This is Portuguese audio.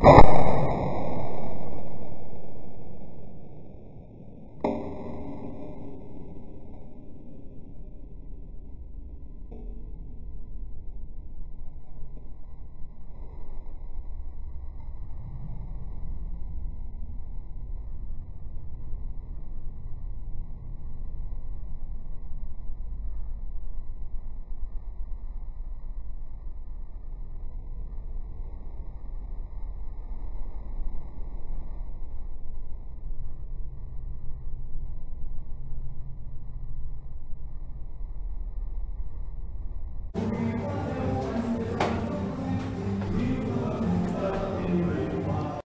Oh.